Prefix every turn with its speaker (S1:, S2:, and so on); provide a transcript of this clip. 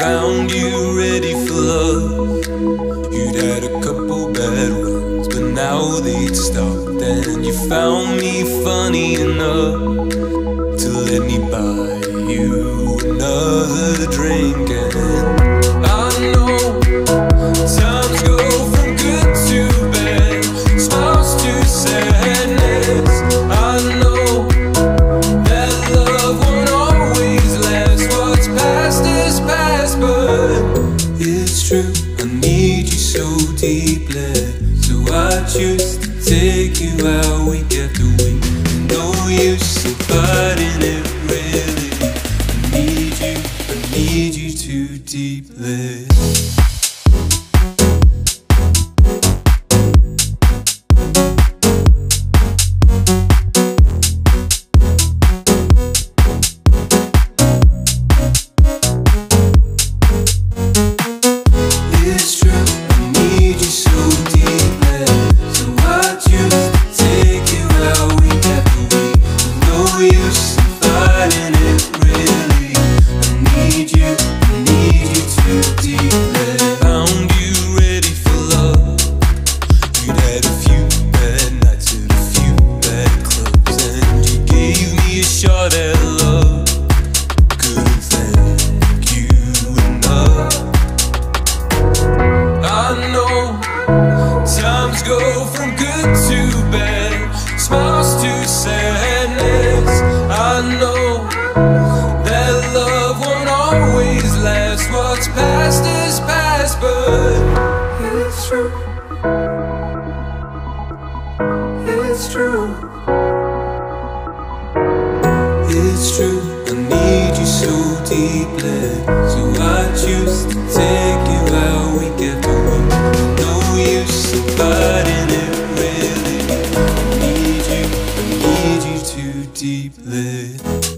S1: Found you ready for love. You'd had a couple bad ones, but now they'd stopped. And you found me funny enough to let me buy you another drink. And I know deeply, so I choose to take you out week after week. No use in fighting it, really. I need you, I need you too deeply. Times go from good to bad, smiles to sadness. I know that love won't always last. What's past is past, but it's true. It's true. It's true. I need you so deeply, so I choose to take deeply.